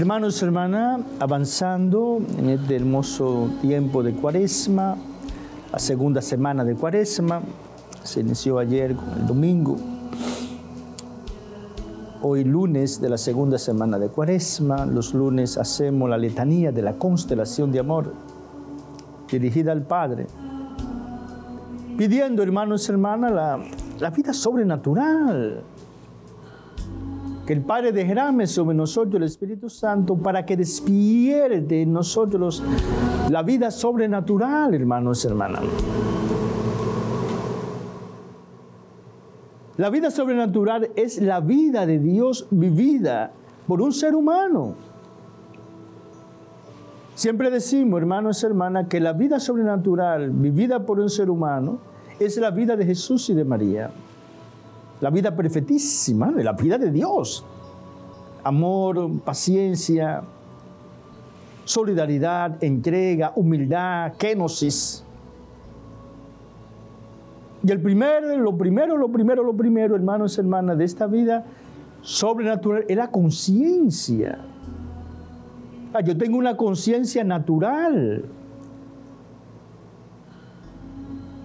Hermanos y hermanas, avanzando en este hermoso tiempo de cuaresma, la segunda semana de cuaresma, se inició ayer con el domingo, hoy lunes de la segunda semana de cuaresma, los lunes hacemos la letanía de la constelación de amor dirigida al Padre, pidiendo hermanos hermanas la, la vida sobrenatural el Padre derrame sobre nosotros el Espíritu Santo para que despierte en nosotros la vida sobrenatural, hermanos y hermanas. La vida sobrenatural es la vida de Dios vivida por un ser humano. Siempre decimos, hermanos y hermanas, que la vida sobrenatural vivida por un ser humano es la vida de Jesús y de María la vida perfectísima, la vida de Dios. Amor, paciencia, solidaridad, entrega, humildad, kenosis. Y el primero, lo primero, lo primero, lo primero, hermanos y hermanas, de esta vida sobrenatural es la conciencia. Ah, yo tengo una conciencia natural.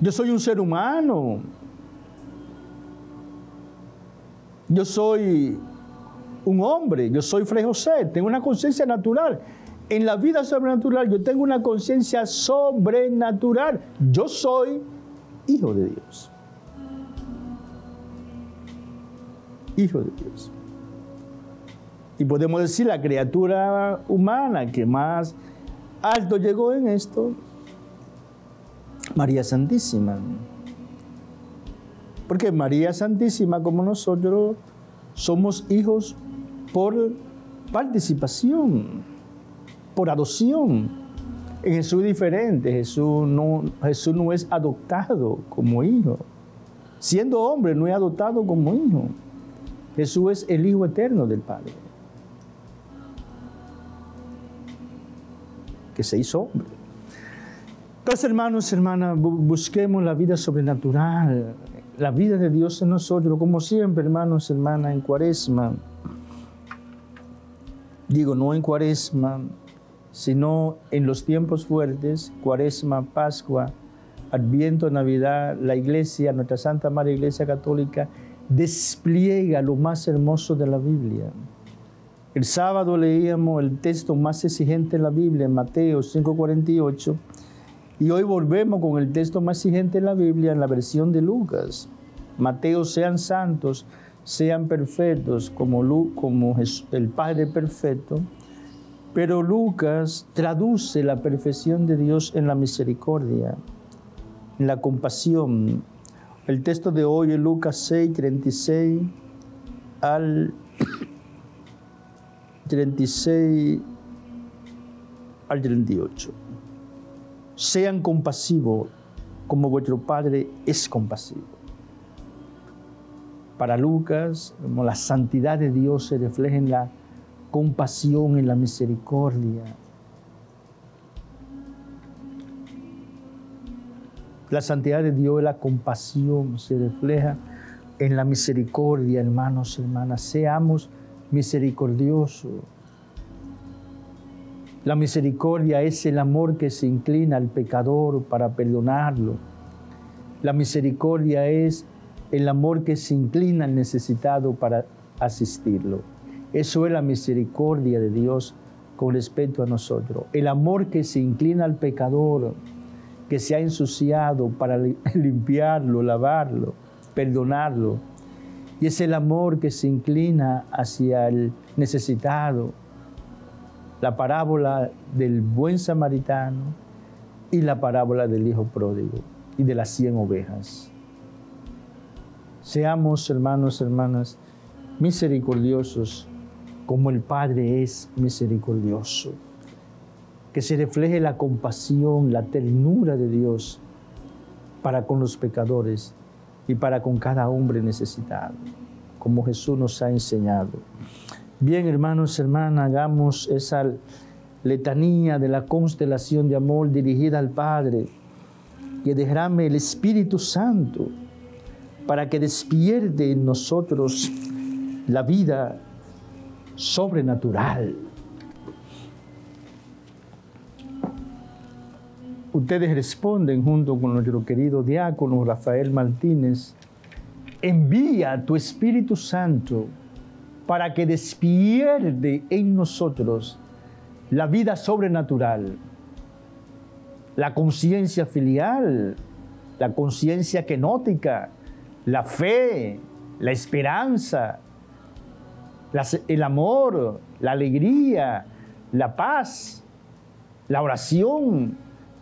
Yo soy un ser humano. Yo soy un hombre, yo soy Fray José, tengo una conciencia natural. En la vida sobrenatural yo tengo una conciencia sobrenatural. Yo soy hijo de Dios. Hijo de Dios. Y podemos decir la criatura humana que más alto llegó en esto, María Santísima. Porque María Santísima, como nosotros, somos hijos por participación, por adopción. En Jesús es diferente, Jesús no, Jesús no es adoptado como hijo. Siendo hombre, no es adoptado como hijo. Jesús es el Hijo eterno del Padre. Que se hizo hombre. Entonces, hermanos, hermanas, busquemos la vida sobrenatural, la vida de Dios en nosotros, como siempre, hermanos, hermanas, en cuaresma. Digo, no en cuaresma, sino en los tiempos fuertes, cuaresma, Pascua, Adviento, Navidad, la iglesia, nuestra Santa Madre Iglesia Católica, despliega lo más hermoso de la Biblia. El sábado leíamos el texto más exigente de la Biblia, Mateo 5:48, y hoy volvemos con el texto más exigente de la Biblia en la versión de Lucas. Mateo, sean santos, sean perfectos como, el Padre perfecto. Pero Lucas traduce la perfección de Dios en la misericordia, en la compasión. El texto de hoy es Lucas 6, 36 al 36 al 38 sean compasivos como vuestro Padre es compasivo. Para Lucas, la santidad de Dios se refleja en la compasión, en la misericordia. La santidad de Dios, la compasión se refleja en la misericordia, hermanos y hermanas. Seamos misericordiosos la misericordia es el amor que se inclina al pecador para perdonarlo. La misericordia es el amor que se inclina al necesitado para asistirlo. Eso es la misericordia de Dios con respecto a nosotros. El amor que se inclina al pecador, que se ha ensuciado para limpiarlo, lavarlo, perdonarlo. Y es el amor que se inclina hacia el necesitado, la parábola del buen samaritano y la parábola del hijo pródigo y de las cien ovejas. Seamos, hermanos, hermanas, misericordiosos como el Padre es misericordioso. Que se refleje la compasión, la ternura de Dios para con los pecadores y para con cada hombre necesitado, como Jesús nos ha enseñado. Bien, hermanos, y hermanas, hagamos esa letanía de la constelación de amor dirigida al Padre, que derrame el Espíritu Santo para que despierte en nosotros la vida sobrenatural. Ustedes responden junto con nuestro querido diácono Rafael Martínez, envía tu Espíritu Santo para que despierte en nosotros la vida sobrenatural, la conciencia filial, la conciencia kenótica, la fe, la esperanza, el amor, la alegría, la paz, la oración,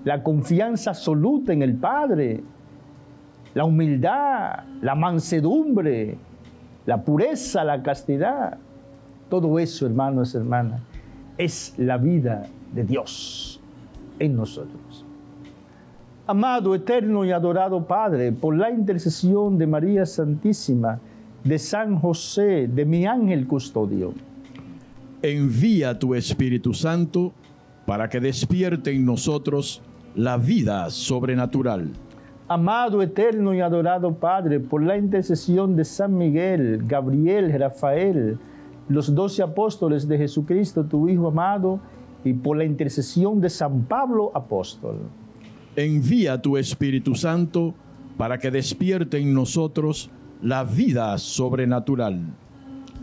la confianza absoluta en el Padre, la humildad, la mansedumbre, la pureza, la castidad. Todo eso, hermanos hermanas, es la vida de Dios en nosotros. Amado, eterno y adorado Padre, por la intercesión de María Santísima, de San José, de mi ángel custodio, envía tu Espíritu Santo para que despierte en nosotros la vida sobrenatural. Amado, eterno y adorado Padre, por la intercesión de San Miguel, Gabriel, Rafael, los doce apóstoles de Jesucristo, tu Hijo amado, y por la intercesión de San Pablo, apóstol. Envía tu Espíritu Santo para que despierte en nosotros la vida sobrenatural.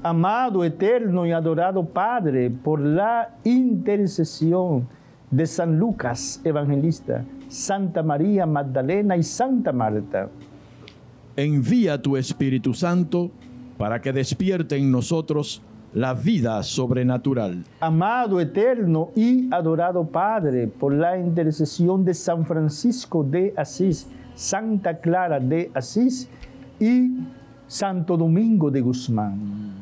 Amado, eterno y adorado Padre, por la intercesión de San Lucas Evangelista, Santa María Magdalena y Santa Marta. Envía tu Espíritu Santo para que despierte en nosotros la vida sobrenatural. Amado, eterno y adorado Padre, por la intercesión de San Francisco de Asís, Santa Clara de Asís y Santo Domingo de Guzmán.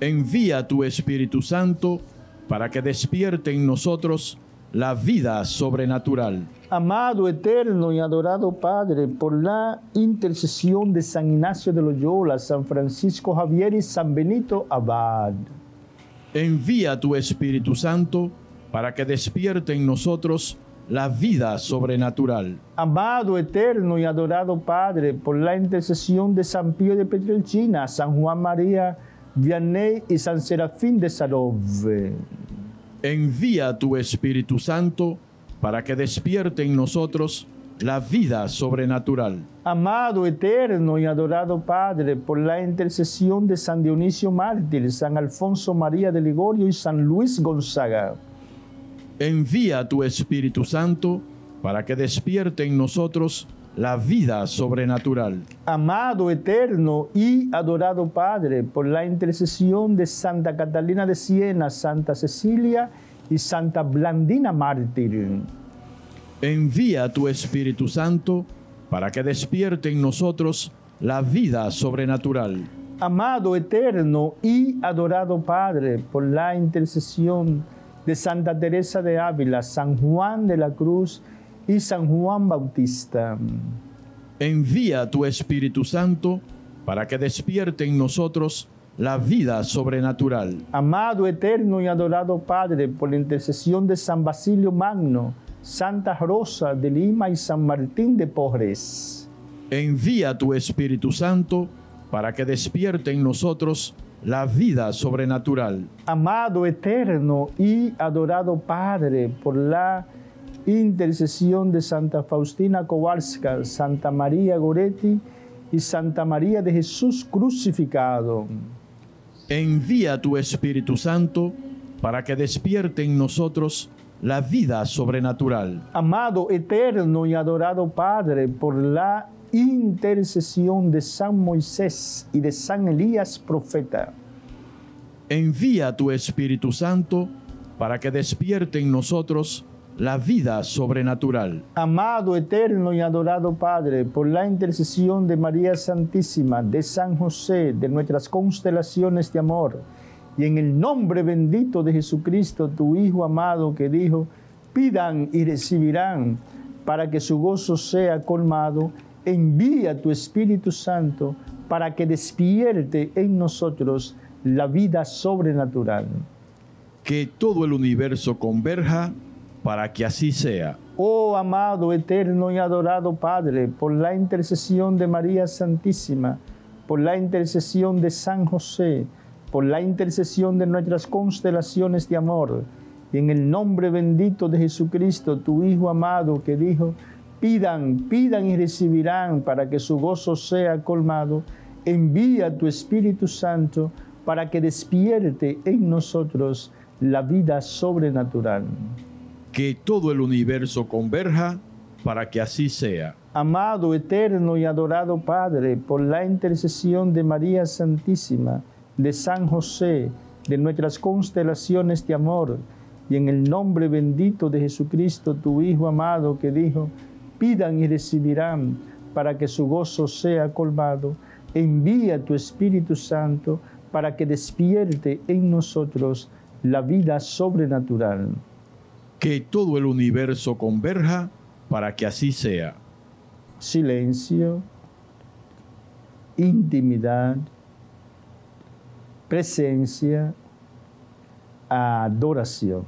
Envía tu Espíritu Santo para que despierte en nosotros la vida sobrenatural. Amado, eterno y adorado Padre, por la intercesión de San Ignacio de Loyola, San Francisco Javier y San Benito Abad. Envía tu Espíritu Santo para que despierte en nosotros la vida sobrenatural. Amado, eterno y adorado Padre, por la intercesión de San Pío de Petrelcina, San Juan María Vianney y San Serafín de Sarov. Envía tu Espíritu Santo para que despierte en nosotros la vida sobrenatural. Amado, eterno y adorado Padre, por la intercesión de San Dionisio Mártir, San Alfonso María de Ligorio y San Luis Gonzaga envía tu Espíritu Santo para que despierte en nosotros la vida sobrenatural. Amado, eterno y adorado Padre, por la intercesión de Santa Catalina de Siena, Santa Cecilia y Santa Blandina Mártir. Envía tu Espíritu Santo para que despierte en nosotros la vida sobrenatural. Amado, eterno y adorado Padre, por la intercesión de Santa Teresa de Ávila, San Juan de la Cruz y San Juan Bautista. Envía tu Espíritu Santo para que despierte en nosotros la vida sobrenatural. Amado, eterno y adorado Padre, por la intercesión de San Basilio Magno, Santa Rosa de Lima y San Martín de Porres. Envía tu Espíritu Santo para que despierte en nosotros la vida sobrenatural. Amado, eterno y adorado Padre, por la intercesión de Santa Faustina Kowalska, Santa María Goretti y Santa María de Jesús crucificado. Envía tu Espíritu Santo para que despierte en nosotros la vida sobrenatural. Amado, eterno y adorado Padre, por la intercesión de San Moisés y de San Elías profeta. Envía tu Espíritu Santo para que despierte en nosotros la vida sobrenatural. Amado, eterno y adorado Padre, por la intercesión de María Santísima, de San José, de nuestras constelaciones de amor, y en el nombre bendito de Jesucristo, tu Hijo amado, que dijo, pidan y recibirán, para que su gozo sea colmado envía tu Espíritu Santo para que despierte en nosotros la vida sobrenatural. Que todo el universo converja para que así sea. Oh amado, eterno y adorado Padre, por la intercesión de María Santísima, por la intercesión de San José, por la intercesión de nuestras constelaciones de amor, Y en el nombre bendito de Jesucristo, tu Hijo amado, que dijo, pidan, pidan y recibirán para que su gozo sea colmado, envía tu Espíritu Santo para que despierte en nosotros la vida sobrenatural. Que todo el universo converja para que así sea. Amado, eterno y adorado Padre, por la intercesión de María Santísima, de San José, de nuestras constelaciones de amor, y en el nombre bendito de Jesucristo, tu Hijo amado, que dijo, pidan y recibirán para que su gozo sea colmado, envía tu Espíritu Santo para que despierte en nosotros la vida sobrenatural. Que todo el universo converja para que así sea. Silencio, intimidad, presencia, adoración.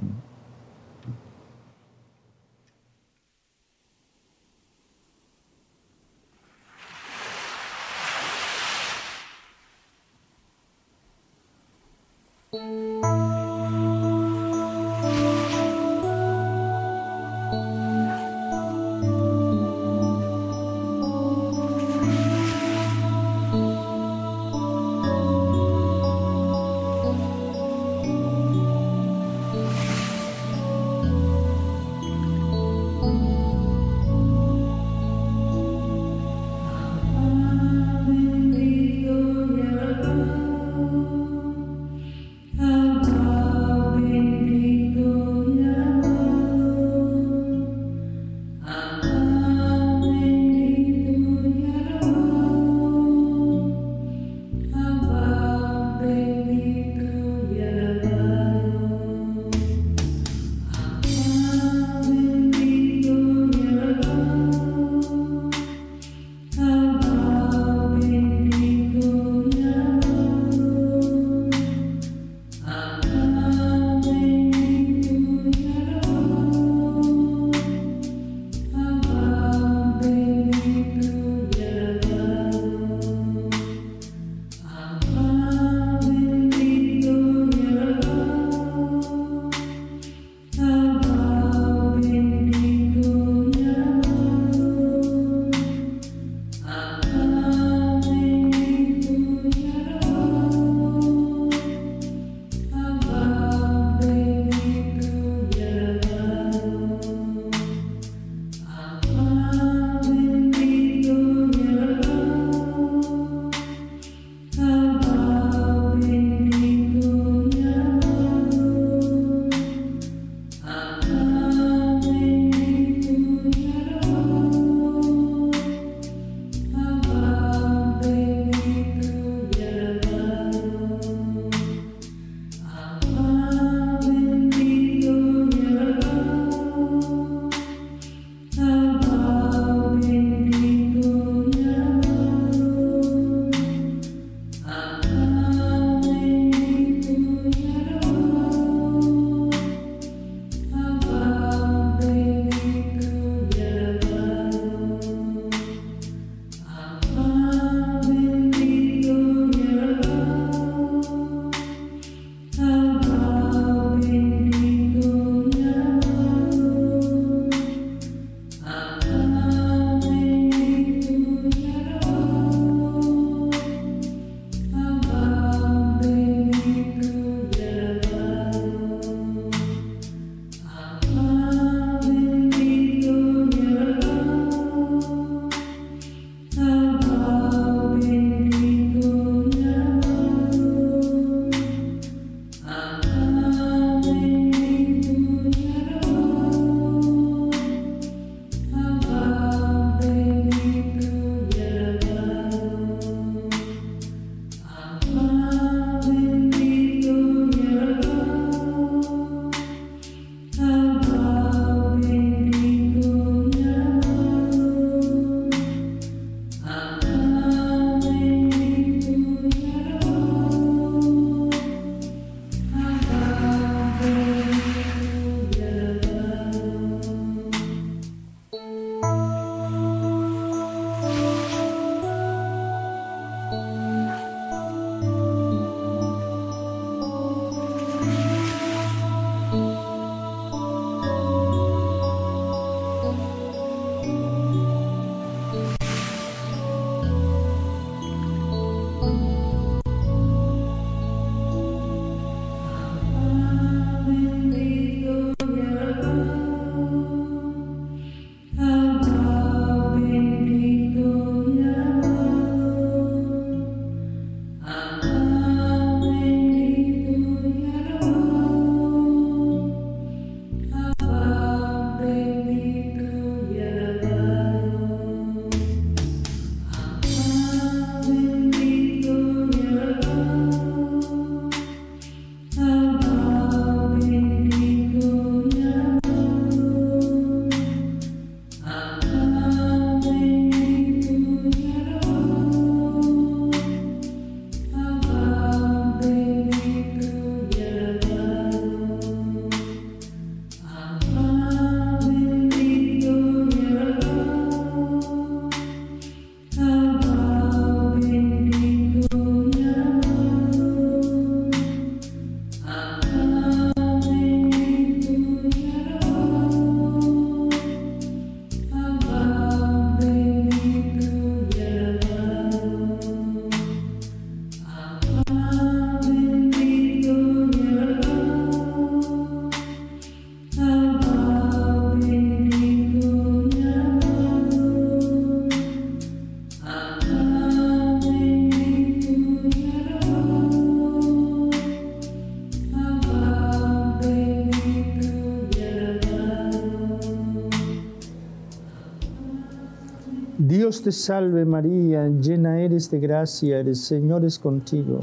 Dios te salve María, llena eres de gracia, el Señor es contigo.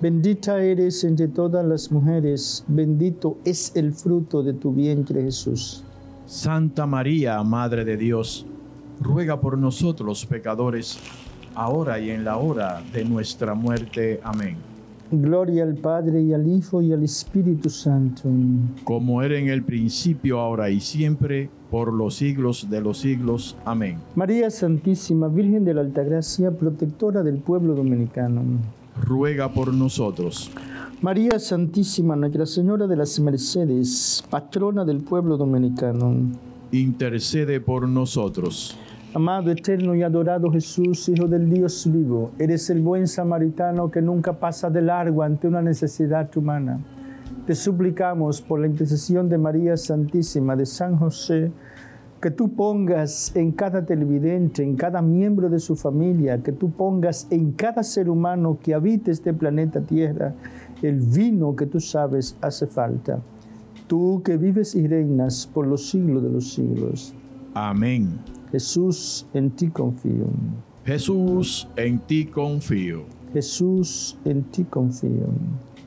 Bendita eres entre todas las mujeres, bendito es el fruto de tu vientre Jesús. Santa María, Madre de Dios, ruega por nosotros los pecadores, ahora y en la hora de nuestra muerte. Amén. Gloria al Padre y al Hijo y al Espíritu Santo. Como era en el principio, ahora y siempre, por los siglos de los siglos. Amén. María Santísima, Virgen de la Altagracia, protectora del pueblo dominicano. Ruega por nosotros. María Santísima, Nuestra Señora de las Mercedes, patrona del pueblo dominicano. Intercede por nosotros. Amado, eterno y adorado Jesús, Hijo del Dios vivo, eres el buen samaritano que nunca pasa de largo ante una necesidad humana. Te suplicamos por la intercesión de María Santísima, de San José, que tú pongas en cada televidente, en cada miembro de su familia, que tú pongas en cada ser humano que habite este planeta Tierra, el vino que tú sabes hace falta. Tú que vives y reinas por los siglos de los siglos. Amén. Jesús, en ti confío. Jesús, en ti confío. Jesús, en ti confío.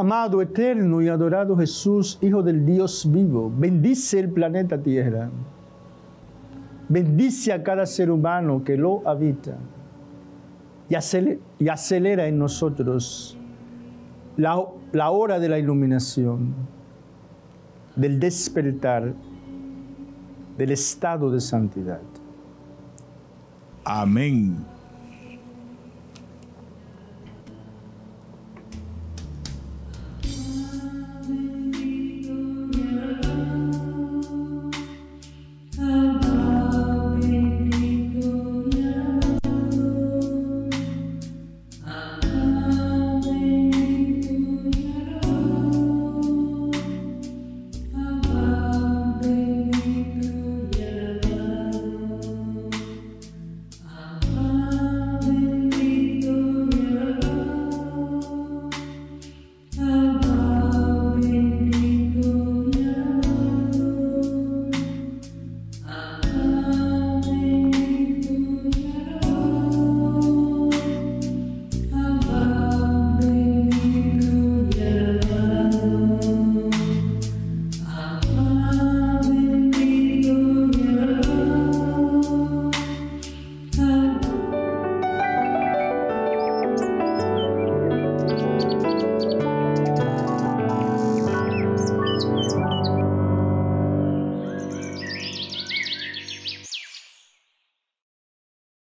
Amado, eterno y adorado Jesús, Hijo del Dios vivo, bendice el planeta Tierra. Bendice a cada ser humano que lo habita y acelera, en nosotros la hora de la iluminación, del despertar, del estado de santidad. Amén.